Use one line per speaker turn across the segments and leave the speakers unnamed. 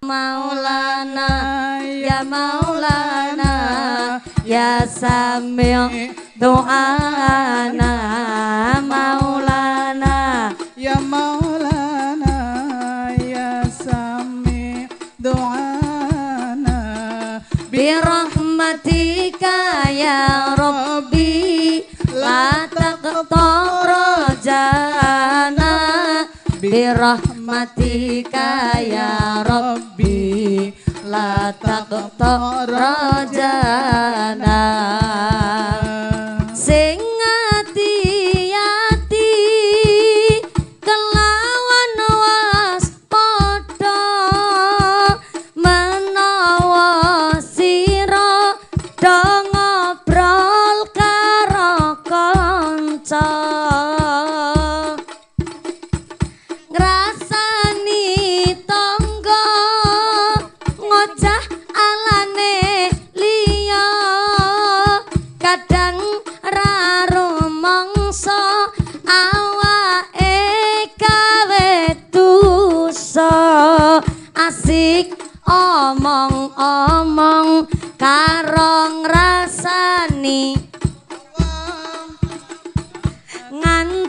Maulana Ya Maulana Ya Sami' doana Maulana
Ya Maulana Ya Sami' doana
Birahmatika ya Rabbi La taqta rajana. Birahmatika ya Rabbi La taqta rajana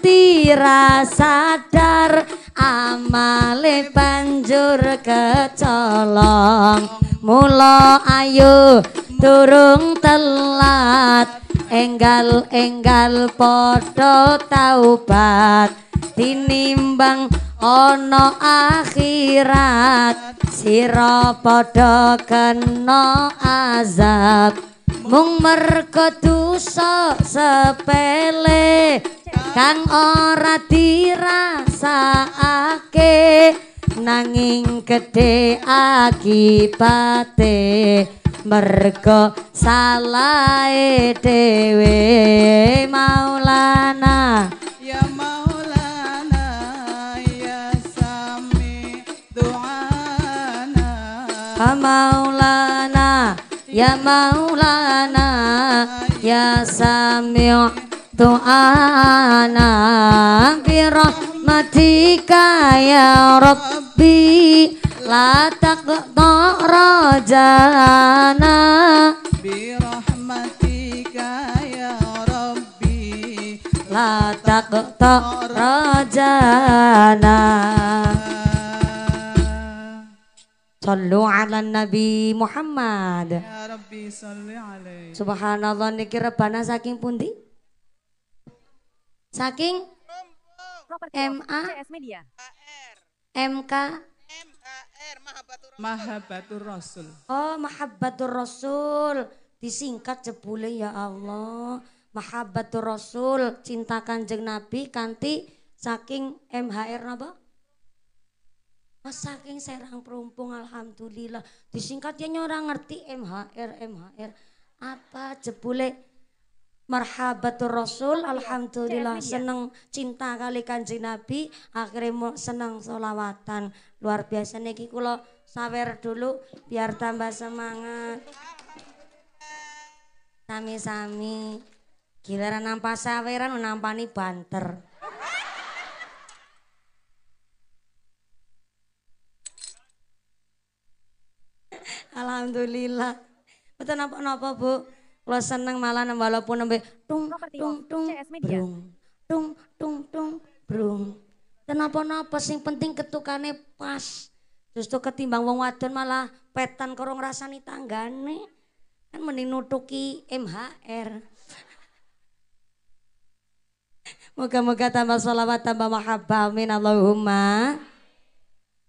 nganti sadar amale banjur kecolong. Mula ayo durung telat enggal-enggal padha taubat. Tinimbang ana akhirat sira padha kena azab. Mung merga dosa sepele kang ora dirasakake nanging gedhe akibate. Merga salahe dhewe maulana.
Ya Maulana Ya Sami' doana
maulana ya maulana ya sami' doana birahmatika ya rabbi la taqta rajana
Birahmatika Ya Rabbi
la taqta rajana Sallu ala Nabi Muhammad.
Ya Rabbi salli alaihi.
Subhanallah niki rebana saking pundi? Saking MA
Media.
MK
Mahabatur Rasul.
Oh Mahabbatur Rasul. Disingkat jebule ya Allah. Mahabbatur Rasul. Cinta kanjeng Nabi kanti saking MHR napa? Oh, saking serang perumpung alhamdulillah. Disingkat ya nyora ngerti MHR MHR apa jebule Marhabatur Rasul alhamdulillah. seneng cinta kali kanjeng Nabi akhirnya seneng solawatan luar biasa niki kula sawer dulu biar tambah semangat. Sami-sami. Giliran nampa saweran nampani banter. Alhamdulillah. Betul napa-napa Bu. Kalau seneng malah walaupun nembe tung tung tung brung. Tung tung tung brung. Kenapa-napa sing penting ketukane pas. Justru ketimbang wong wadon malah petan karo ngrasani tanggane. Kan mending nutuki MHR. Moga-moga tambah sholawat tambah mahabbah amin Allahumma.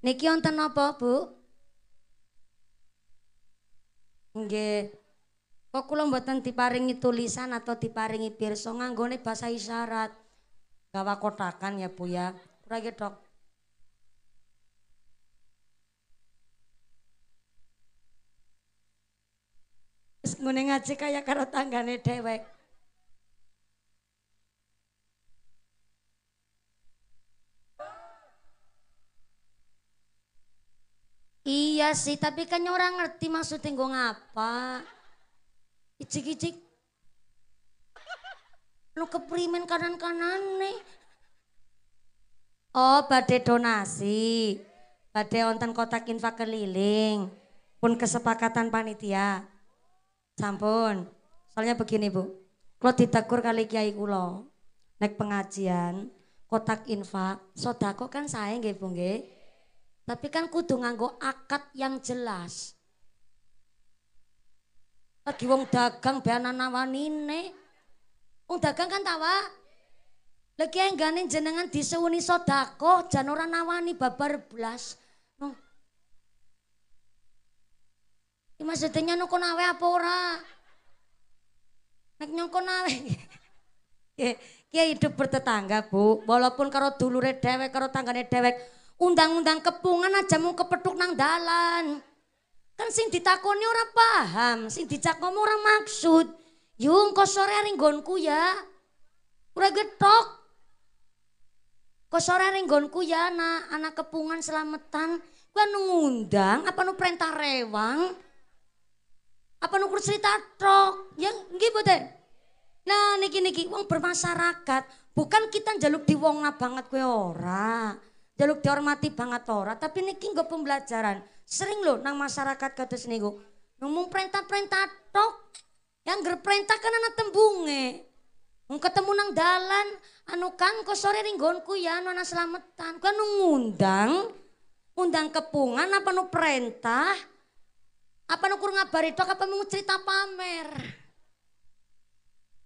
Niki wonten napa Bu? Nggih. Kok kula mboten diparingi tulisan atau diparingi pirsa nganggone bahasa isyarat. Gawa kotakan ya Bu ya. Nggih, Dok. Wis ngene ngaji kaya karo tanggane dhewek. Iya sih, tapi kan orang ngerti maksudnya gue ngapa. Icik-icik. Lu keprimen kanan-kanan nih. Oh, badai donasi. badhe wonten kotak infak keliling. Pun kesepakatan panitia. Sampun. Soalnya begini Bu. Kalau ditegur kali kiai kulo. Nek pengajian, kotak infak, sodako kan saya nggih Bu nggih. Tapi kan kudu nganggo akad yang jelas. Lagi wong dagang beana nawanine. Wong dagang kan tawa. Lagi enggane jenengan disewuni sodako, jan ora nawani babar blas. Iki maksudnya nyoko nawe apa ora? Nek nyoko nawe. Kia hidup bertetangga bu, walaupun karo dulure dewek, karo tanggane dewek, undang-undang kepungan aja mau kepeduk nang dalan. Kan sing ditakoni ora paham, sing dicakom ora maksud. Yung kok sore ring gonku ya. Ora getok. Kok sore ring gonku ya anak anak kepungan selamatan. Gua ngundang apa nu perintah rewang. Apa nukur cerita trok? Yang nggih boten. Nah niki niki wong bermasyarakat, bukan kita jaluk diwongna banget kue ora. Jaluk dihormati banget ora, tapi niki nggak pembelajaran. Sering loh nang masyarakat kados niku. Ngomong perintah-perintah tok. Yang perintah kan anak tembunge. Wong ketemu nang dalan, anu kan kok sore ringgonku ya anu anak selamatan. Kan ngundang, undang kepungan apa nu perintah, apa nukur ngabari tok apa mau cerita pamer?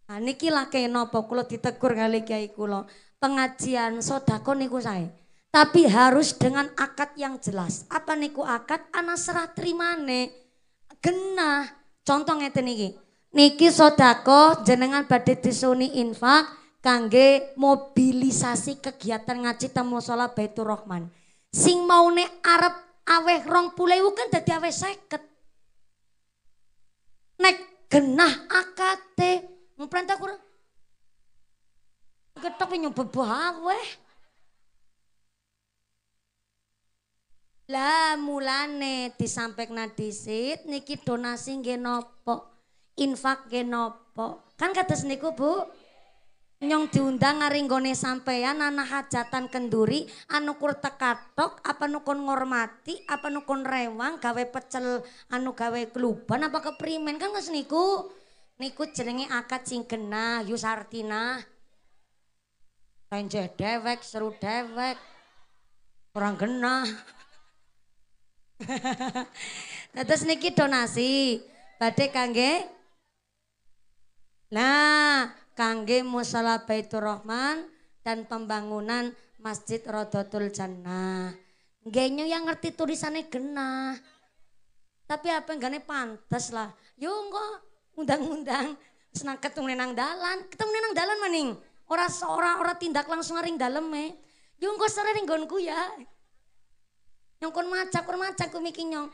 Nah niki lake nopo kulo ditegur kali kiai kulo. Pengajian sodako niku saya. Tapi harus dengan akad yang jelas. Apa niku akad? Anak serah terimane. Genah. Contoh ngeten niki. Niki sodako jenengan badhe disuni infak kangge mobilisasi kegiatan ngaji tamu sholat Baitur Rahman. Sing maune arep aweh rong pulewu kan dadi aweh seket nek genah akate perintah kurang ketok nyoba bawe lah mulane disampaikan disit niki donasi nggih nopo? Infak nggih nopo? Kan kata niku Bu. Nyong diundang ngaringgone sampeyan anak hajatan kenduri anu kur tekatok apa nukun ngormati apa nukun rewang gawe pecel anu gawe keluban apa keprimen? Kan nggak niku. Niku jenenge akad sing kena Yusartina. Renjeh dewek seru dewek. Kurang kena nah, terus niki donasi badhe kangge nah kangge musala Baitur Rahman dan pembangunan Masjid Rodotul Jannah. Genyo yang ngerti tulisannya genah. Tapi apa gane pantas lah. Yo undang-undang senang ketemu nang dalan, ketemu nang dalan maning. Ora ora ora tindak langsung ring daleme. Yo kok sore ring gonku ya. Nyong kon macak, kon macak ku miki nyong.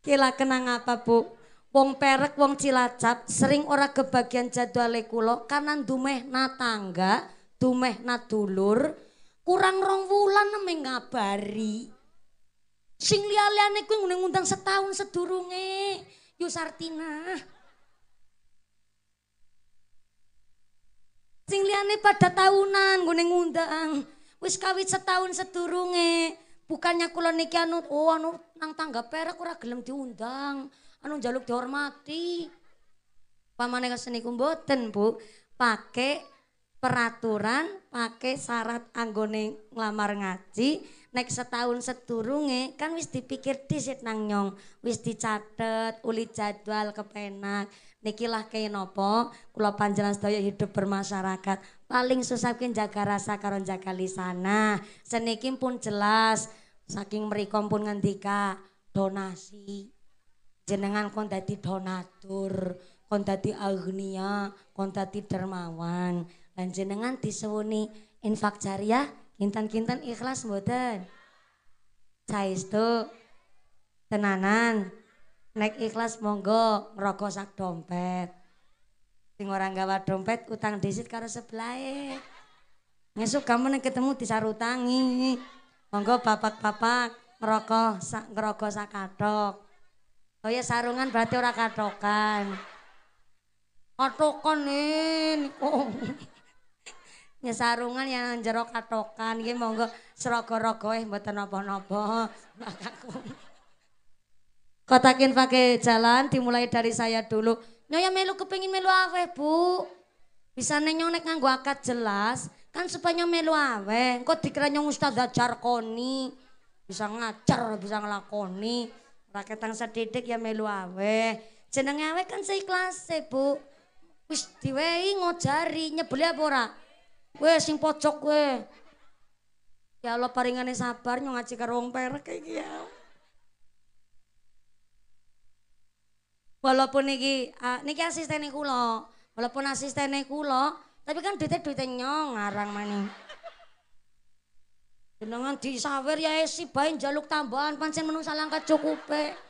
Kila kenang apa bu? Wong perek, wong cilacap sering ora kebagian jadwal kulo karena dumeh na tangga, dumeh na dulur, kurang rong wulan neme ngabari. Sing liya-liyane kuwi ngundang setahun sedurunge. Yusartina. Sing liyane pada tahunan gue ngundang. Wis kawit setahun sedurunge. Bukannya kula niki anu oh anu nang tangga perak ora gelem diundang, anu jaluk dihormati. Pamane keseniku mboten, Bu. Pakai peraturan, pakai syarat anggone nglamar ngaji, nek setahun seturunge kan wis dipikir disit nang nyong, wis dicatet, uli jadwal kepenak. Niki lah kaya nopo, kula panjenengan sedaya hidup bermasyarakat. Paling susah kan jaga rasa karo jaga lisana. Seniki pun jelas, Saking merikom pun ngendika donasi. Jenengan kon dadi donatur, kon dadi agnia, kon dadi dermawan. Lan jenengan disewuni infak jariah, kintan-kintan ikhlas mboten. Saestu tenanan. Nek ikhlas monggo ngrokok sak dompet. Sing ora gawa dompet utang disit karo sebelahe. Ngesuk kamu nek ketemu disarutangi. Monggo bapak-bapak ngerokok sak ngerokok sak katok. Oh ya sarungan berarti ora katokan. Katokan ini. Oh. Nyesarungan yang jero katokan iki monggo seraga-raga eh mboten napa-napa. Mbak Kakung. Kotakin pakai jalan dimulai dari saya dulu. Nyonya melu kepengin melu aweh, Bu. Bisa nenyonek nganggo akad jelas, kan supaya melu aweh. Engko dikira nyong Ustazah Jarkoni. Bisa ngajar, bisa ngelakoni. Rakyat sedidik ya melu aweh. Jeneng aweh kan seikhlasé, Bu. Wis diwehi ngojari, nyebeli apa ora? Weh sing pojok weh. Ya Allah paringane sabar nyong ngaji karo wong perek iki ya. Walaupun niki uh, niki asistene kula, walaupun asistene kula, tapi kan duitnya duitnya nyong ngarang maning. Jenengan disawer ya esi bae njaluk tambahan pancen menungsa langka cukupe.